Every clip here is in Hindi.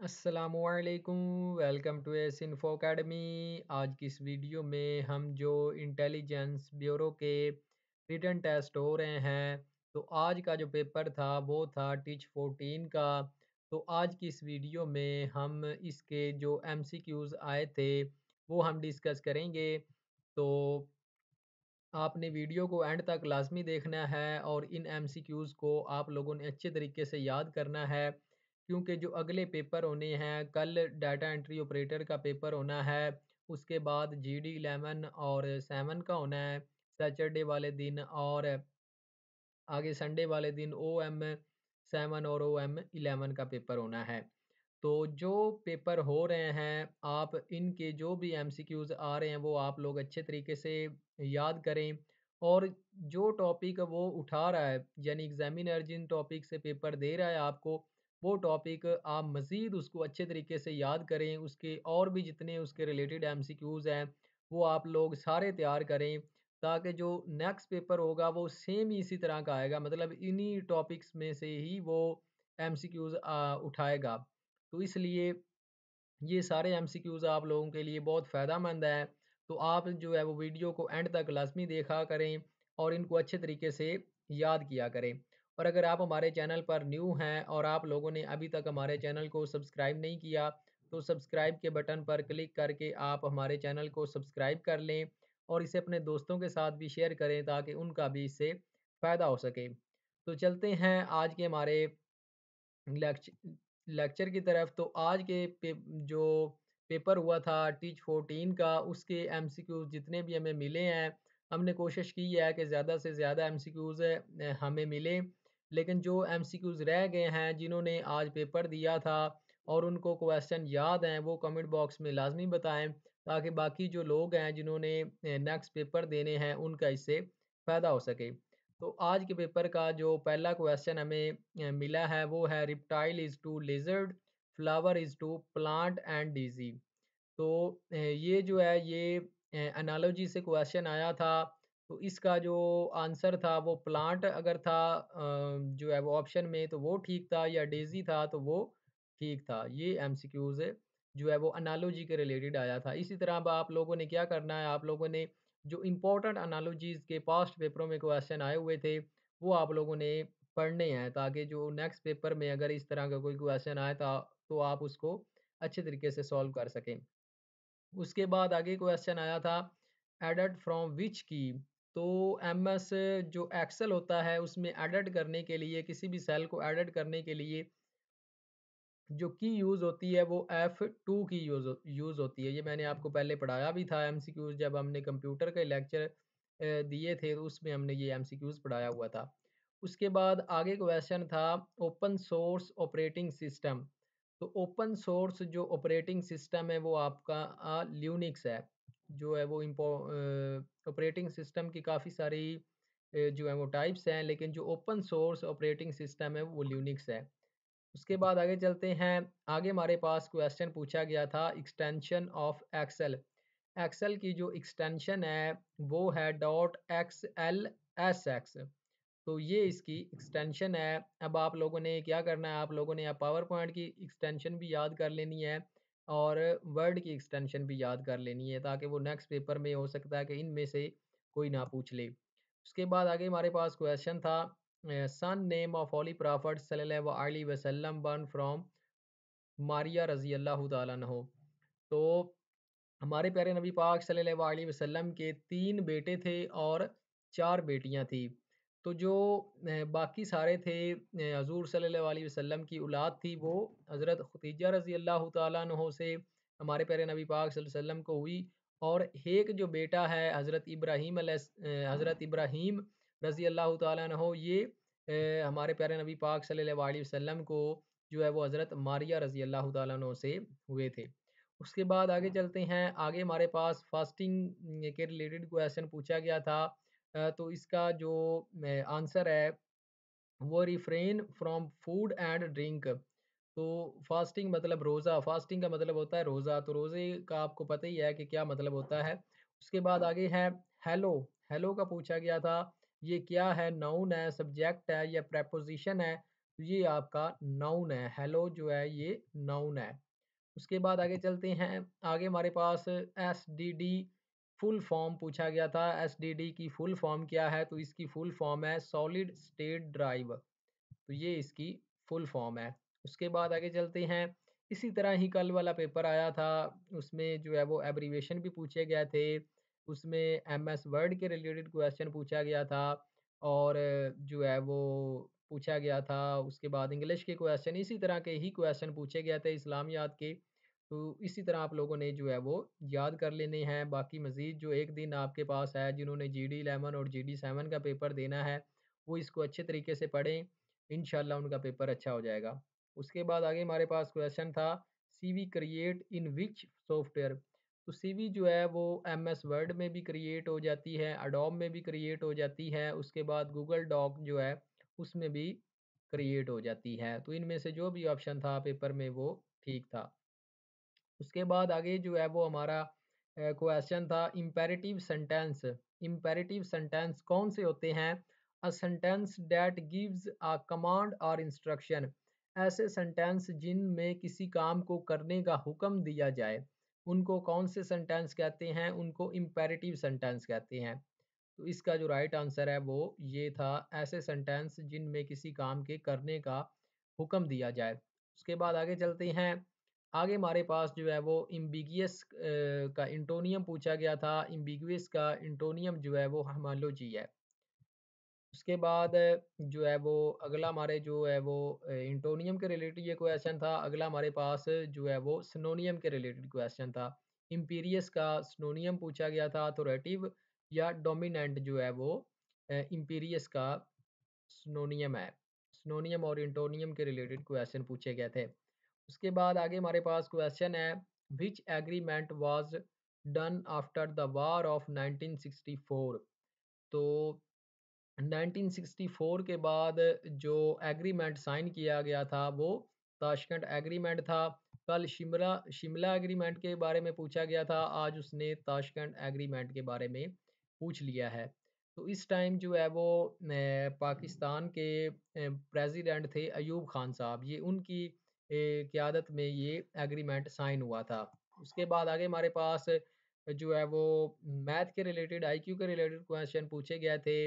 असलकुम welcome to S info academy. आज की इस वीडियो में हम जो इंटेलिजेंस ब्यूरो के रिटर्न टेस्ट हो रहे हैं तो आज का जो पेपर था, वो था टीच फोर्टीन का। तो आज की इस वीडियो में हम इसके जो एम सी क्यूज़ आए थे, वो हम डिस्कस करेंगे। तो आपने वीडियो को एंड तक लाजमी देखना है और इन एम सी क्यूज़ को आप लोगों ने अच्छे तरीके से याद करना है। क्योंकि जो अगले पेपर होने हैं, कल डाटा एंट्री ऑपरेटर का पेपर होना है, उसके बाद जी डी इलेवन और सेवन का होना है, सैटरडे वाले दिन और आगे संडे वाले दिन ओ एम सेवन और ओ एम इलेवन का पेपर होना है। तो जो पेपर हो रहे हैं, आप इनके जो भी एम सी क्यूज़ आ रहे हैं, वो आप लोग अच्छे तरीके से याद करें और जो टॉपिक वो उठा रहा है, यानी एग्जामिनर जिन टॉपिक से पेपर दे रहा है आपको वो टॉपिक आप मज़ीद उसको अच्छे तरीके से याद करें, उसके और भी जितने उसके रिलेटेड एम सी क्यूज़ हैं, वो आप लोग सारे तैयार करें, ताकि जो नेक्स्ट पेपर होगा वो सेम ही इसी तरह का आएगा मतलब इन्हीं टॉपिक्स में से ही वो एम सी क्यूज़ उठाएगा। तो इसलिए ये सारे एम सी क्यूज़ आप लोगों के लिए बहुत फ़ायदा मंद है। तो आप जो है वो वीडियो को एंड तक लाजमी देखा करें और इनको अच्छे तरीके से याद किया करें। और अगर आप हमारे चैनल पर न्यू हैं और आप लोगों ने अभी तक हमारे चैनल को सब्सक्राइब नहीं किया तो सब्सक्राइब के बटन पर क्लिक करके आप हमारे चैनल को सब्सक्राइब कर लें और इसे अपने दोस्तों के साथ भी शेयर करें ताकि उनका भी इससे फ़ायदा हो सके। तो चलते हैं आज के हमारे लेक्चर की तरफ़। तो आज के पे, जो पेपर हुआ था टीच फोर्टीन का उसके एम जितने भी हमें मिले हैं हमने कोशिश की है कि ज़्यादा से ज़्यादा एम हमें मिले। लेकिन जो एम रह गए हैं, जिन्होंने आज पेपर दिया था और उनको क्वेश्चन याद हैं, वो कमेंट बॉक्स में लाजमी बताएँ, ताकि बाकी जो लोग हैं, जिन्होंने नेक्स्ट पेपर देने हैं, उनका इससे फ़ायदा हो सके। तो आज के पेपर का जो पहला क्वेश्चन हमें मिला है, वो है reptile is to lizard flower is to plant and DG तो ये जो है, ये एनालॉजी से क्वेश्चन आया था तो इसका जो आंसर था, वो प्लांट अगर था जो है वो ऑप्शन में तो वो ठीक था, या डेजी था तो वो ठीक था। ये एम जो है वो अनालोजी के रिलेटेड आया था। इसी तरह अब आप लोगों ने क्या करना है, आप लोगों ने जो इम्पोर्टेंट अनालोजीज़ के पास्ट पेपरों में क्वेश्चन आए हुए थे, वो आप लोगों ने पढ़ने हैं, ताकि जो नेक्स्ट पेपर में अगर इस तरह का कोई क्वेश्चन आए था तो आप उसको अच्छे तरीके से सॉल्व कर सकें। उसके बाद आगे क्वेश्चन आया था एडट फ्रॉम विच की तो एम एस जो एक्सेल होता है, उसमें एडिट करने के लिए, किसी भी सेल को एडिट करने के लिए जो की यूज़ होती है, वो एफ़ टू की यूज़ यूज़ होती है। ये मैंने आपको पहले पढ़ाया भी था एम सी क्यूज़ जब हमने कंप्यूटर के लेक्चर दिए थे तो उसमें हमने ये एम सी क्यूज़ पढ़ाया हुआ था। उसके बाद आगे क्वेश्चन था ओपन सोर्स ऑपरेटिंग सिस्टम तो ओपन सोर्स जो ऑपरेटिंग सिस्टम है, वो आपका ल्यूनिक्स है। जो है वो इम्पो ऑपरेटिंग सिस्टम की काफ़ी सारी जो है वो टाइप्स हैं, लेकिन जो ओपन सोर्स ऑपरेटिंग सिस्टम है वो ल्यूनिक्स है। उसके बाद आगे चलते हैं। आगे हमारे पास क्वेश्चन पूछा गया था एक्सटेंशन ऑफ़ एक्सेल एक्सेल की जो एक्सटेंशन है, वो है dot X L S X तो ये इसकी एक्सटेंशन है। अब आप लोगों ने क्या करना है? आप लोगों ने पावर पॉइंट की एक्सटेंशन भी याद कर लेनी है। और वर्ड की एक्सटेंशन भी याद कर लेनी है ताकि वो नेक्स्ट पेपर में हो सकता है कि इनमें से कोई ना पूछ ले। उसके बाद आगे हमारे पास क्वेश्चन था son name of Holy Prophet सल्लल्लाहु वसल्लम बर्न फ्रॉम मारिया रज़ी अल्लाह हो तो हमारे प्यारे नबी पाक अलैहि वसल्लम के तीन बेटे थे और चार बेटियाँ थी। तो जो बाकी सारे थे हजूर सल्लल्लाहु अलैहि वसल्लम की औलाद थी वो हज़रत खतीजा रज़ी अल्लाह तहो से हमारे प्यारे नबी पाक सल्लल्लाहु अलैहि वसल्लम को हुई और एक जो बेटा है हज़रत इब्राहीम हज़रत इब्राहीम रज़ी अल्लाह तहो ये हमारे प्यारे नबी पाक सल्लल्लाहु अलैहि वसल्लम को जो है वो हज़रत मारिया रज़ी अल्लाह तहो से हुए थे। उसके बाद आगे चलते हैं आगे हमारे पास फास्टिंग के रिलेटेड क्वेश्चन पूछा गया था तो इसका जो आंसर है, वो refrain from food and drink. तो फास्टिंग मतलब रोज़ा, फास्टिंग का मतलब होता है रोज़ा। तो रोज़े का आपको पता ही है कि क्या मतलब होता है। उसके बाद आगे है, हेलो। हेलो का पूछा गया था। ये क्या है? नाउन है, सब्जेक्ट है, या प्रपोजिशन है? तो ये आपका नाउन है। हेलो जो है, ये नाउन है। उसके बाद आगे चलते हैं। आगे हमारे पास S D D full form पूछा गया था एस डी डी की फुल फॉर्म क्या है? तो इसकी फुल फॉर्म है सॉलिड स्टेट ड्राइव। तो ये इसकी फुल फॉर्म है। उसके बाद आगे चलते हैं। इसी तरह ही कल वाला पेपर आया था। उसमें जो है वो एब्रीवेशन भी पूछे गए थे। उसमें एम एस वर्ड के रिलेटेड क्वेश्चन पूछा गया था और जो है वो पूछा गया था। उसके बाद इंग्लिश के क्वेश्चन इसी तरह के ही क्वेश्चन पूछे गए थे इस्लामियात के। तो इसी तरह आप लोगों ने जो है वो याद कर लेने हैं। बाकी मज़ीद जो एक दिन आपके पास है, जिन्होंने जी डी एलेवन और जी डी सेवन का पेपर देना है, वो इसको अच्छे तरीके से पढ़ें इन उनका पेपर अच्छा हो जाएगा। उसके बाद आगे हमारे पास क्वेश्चन था C V create in which software तो सी वी जो है वो एम एस वर्ड में भी क्रिएट हो जाती है अडोब में भी क्रिएट हो जाती है, उसके बाद गूगल डॉक जो है, उसमें भी क्रिएट हो जाती है। तो इनमें से जो भी ऑप्शन था पेपर में वो ठीक था। उसके बाद आगे जो है वो हमारा क्वेश्चन था इम्पेरेटिव सेंटेंस इम्पेरेटिव सेंटेंस कौन से होते हैं? A sentence that gives a command और इंस्ट्रक्शन ऐसे सेंटेंस जिनमें किसी काम को करने का हुक्म दिया जाए, उनको कौन से सेंटेंस कहते हैं? उनको इम्पेरेटिव सेंटेंस कहते हैं। तो इसका जो राइट right आंसर है वो ये था, ऐसे सेंटेंस जिनमें किसी काम के करने का हुक्म दिया जाए। उसके बाद आगे चलते हैं। आगे हमारे पास जो है वो इम्बिगियस का इंटोनियम पूछा गया था, इम्बिगियस का इंटोनियम जो है वो हमालोजी है। उसके बाद जो है वो अगला हमारे जो है वो इंटोनियम के रिलेटेड ये क्वेश्चन था, अगला हमारे पास जो है वो स्नोनियम के रिलेटेड क्वेश्चन था। इम्पीरियस का स्नोनियम पूछा गया था अथोरेटिव या डोमिनेंट जो है वो इम्पीरियस का स्नोनियम है। स्नोनियम और इंटोनियम के रिलेटेड क्वेश्चन पूछे गए थे। उसके बाद आगे हमारे पास क्वेश्चन है which agreement was done after the war of 1964 तो 1964 के बाद जो एग्रीमेंट साइन किया गया था, वो ताशकंद एग्रीमेंट था। कल शिमला शिमला एग्रीमेंट के बारे में पूछा गया था। आज उसने ताशकंद एग्रीमेंट के बारे में पूछ लिया है। तो इस टाइम जो है वो पाकिस्तान के प्रेसिडेंट थे अयूब खान साहब। ये उनकी क़्यादत में ये एग्रीमेंट साइन हुआ था। उसके बाद आगे हमारे पास जो है वो मैथ के रिलेटेड आईक्यू के रिलेटेड क्वेश्चन पूछे गए थे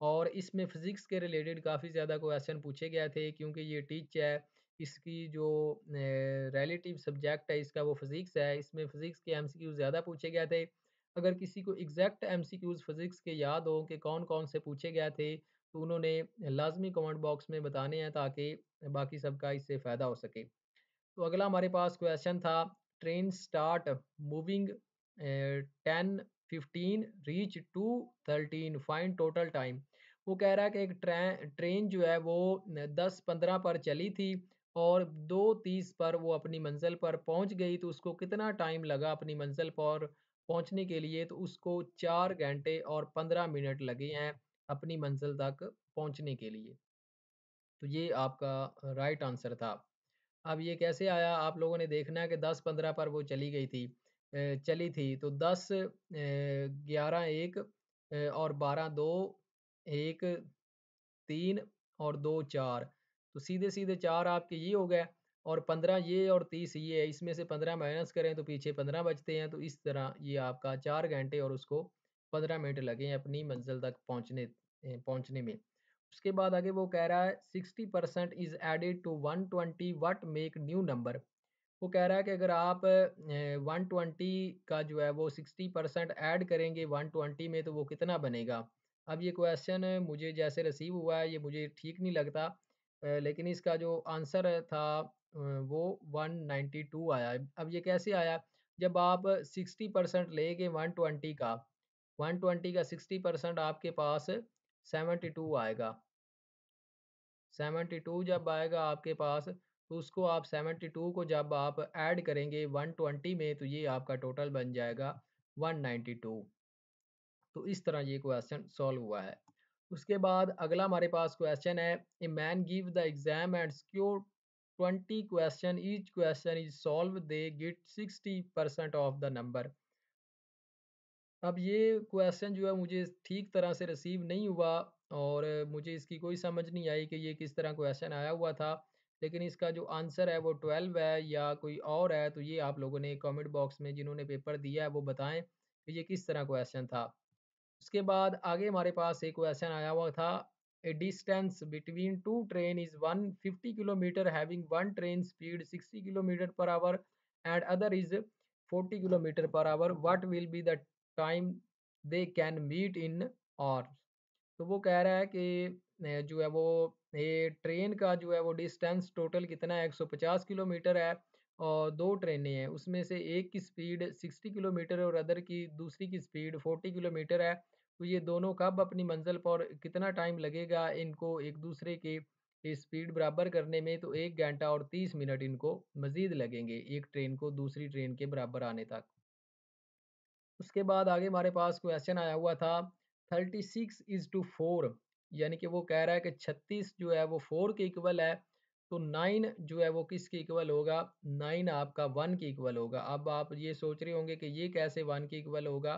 और इसमें फ़िज़िक्स के रिलेटेड काफ़ी ज़्यादा क्वेश्चन पूछे गए थे क्योंकि ये टीच है, इसकी जो रिलेटिव सब्जेक्ट है, इसका वो फ़िज़िक्स है, इसमें फ़िज़िक्स के एमसीक्यू ज़्यादा पूछे गए थे। अगर किसी को एग्जैक्ट एम फ़िज़िक्स के याद हो कि कौन कौन से पूछे गए थे तो उन्होंने लाजमी कमेंट बॉक्स में बताने हैं ताकि बाकी सबका इससे फ़ायदा हो सके। तो अगला हमारे पास क्वेश्चन था, train start moving ten fifteen, reach to thirteen, find total time. वो कह रहा है कि एक ट्रेन ट्रेन जो है वो दस पंद्रह पर चली थी और दो तीस पर वो अपनी मंजिल पर पहुँच गई तो उसको कितना टाइम लगा अपनी मंजिल पर पहुँचने के लिए? तो उसको चार घंटे और पंद्रह मिनट लगे हैं। अपनी मंजिल तक पहुँचने के लिए। तो ये आपका राइट आंसर था। अब ये कैसे आया? आप लोगों ने देखना है कि दस पंद्रह पर वो चली गई थी। चली थी तो दस ग्यारह एक और बारह दो, एक, तीन और दो चार। तो सीधे सीधे चार आपके ये हो गए और पंद्रह ये और तीस ये है इसमें से पंद्रह माइनस करें तो पीछे पंद्रह बचते हैं। तो इस तरह ये आपका चार घंटे और उसको पंद्रह मिनट लगे अपनी मंजिल तक पहुँचने पहुँचने में। उसके बाद आगे वो कह रहा है, sixty percent is added to one twenty what make new number? वो कह रहा है कि अगर आप वन ट्वेंटी का जो है वो सिक्सटी परसेंट ऐड करेंगे वन ट्वेंटी में तो वो कितना बनेगा? अब ये क्वेश्चन मुझे जैसे रिसीव हुआ है, ये मुझे ठीक नहीं लगता लेकिन इसका जो आंसर था वो वन नाइन्टी टू आया। अब ये कैसे आया? जब आप सिक्सटी परसेंट लेंगे वन ट्वेंटी का वन ट्वेंटी का सिक्सटी परसेंट आपके पास सेवेंटी टू आएगा। सेवेंटी टू जब आएगा आपके पास तो उसको आप सेवेंटी टू को जब आप ऐड करेंगे वन ट्वेंटी में तो ये आपका टोटल बन जाएगा वन नाइन्टी टू। तो इस तरह ये क्वेश्चन सॉल्व हुआ है। उसके बाद अगला हमारे पास क्वेश्चन है, a man give the exam and secure twenty question, each question is solve, they get sixty percent of the number. अब ये क्वेश्चन जो है मुझे ठीक तरह से रिसीव नहीं हुआ और मुझे इसकी कोई समझ नहीं आई कि ये किस तरह क्वेश्चन आया हुआ था। लेकिन इसका जो आंसर है वो ट्वेल्व है या कोई और है तो ये आप लोगों ने कमेंट बॉक्स में जिन्होंने पेपर दिया है वो बताएँ कि ये किस तरह क्वेश्चन था। उसके बाद आगे हमारे पास एक क्वेश्चन आया हुआ था a distance between two train is 150 kilometre having one train speed 60 kilometre per hour and other is 40 kilometre per hour what will be the time they can meet in hour तो वो कह रहा है कि जो है वो, ये ट्रेन का जो है वो डिस्टेंस टोटल कितना है? 150 किलोमीटर है और दो ट्रेनें हैं। उसमें से एक की स्पीड 60 किलोमीटर और अदर की, दूसरी की स्पीड 40 किलोमीटर है। तो ये दोनों कब अपनी मंजिल पर कितना टाइम लगेगा इनको एक दूसरे के स्पीड बराबर करने में? तो एक घंटा और तीस मिनट इनको मज़ीद लगेंगे एक ट्रेन को दूसरी ट्रेन के बराबर आने तक। उसके बाद आगे हमारे पास क्वेश्चन आया हुआ था thirty six is to four यानी कि वो कह रहा है कि छत्तीस जो है वो फोर के इक्वल है तो नाइन जो है वो किसके इक्वल होगा? नाइन आपका वन के इक्वल होगा। अब आप ये सोच रहे होंगे कि ये कैसे वन के इक्वल होगा?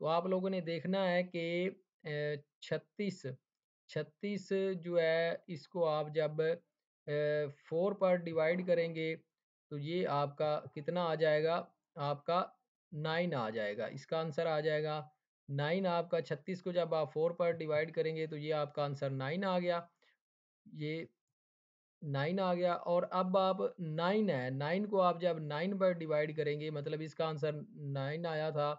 तो आप लोगों ने देखना है कि छत्तीस छत्तीस जो है इसको आप जब फोर पर डिवाइड करेंगे तो ये आपका कितना आ जाएगा? आपका नाइन आ जाएगा। इसका आंसर आ जाएगा नाइन आपका छत्तीस को जब आप फोर पर डिवाइड करेंगे तो ये आपका आंसर नाइन आ गया। ये नाइन आ गया और अब आप नाइन है, नाइन को आप जब नाइन पर डिवाइड करेंगे मतलब इसका आंसर नाइन आया था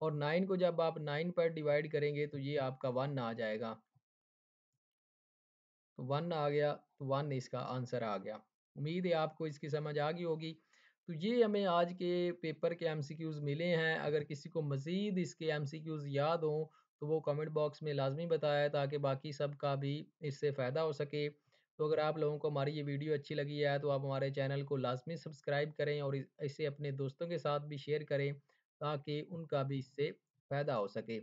और नाइन को जब आप नाइन पर डिवाइड करेंगे तो ये आपका वन आ जाएगा। तो वन आ गया तो वन इसका आंसर आ गया। उम्मीद है आपको इसकी समझ आ गई होगी। तो ये हमें आज के पेपर के एमसीक्यूज़ मिले हैं। अगर किसी को मज़ीद इसके एमसीक्यूज़ याद हों तो वो कमेंट बॉक्स में लाजमी बताया ताकि बाकी सब का भी इससे फ़ायदा हो सके। तो अगर आप लोगों को हमारी ये वीडियो अच्छी लगी है तो आप हमारे चैनल को लाजमी सब्सक्राइब करें और इसे अपने दोस्तों के साथ भी शेयर करें ताकि उनका भी इससे फ़ायदा हो सके।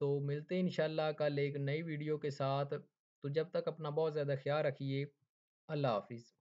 तो मिलते हैं इन कल एक नई वीडियो के साथ। तो जब तक अपना बहुत ज़्यादा ख्याल रखिए। अल्लाह हाफिज़।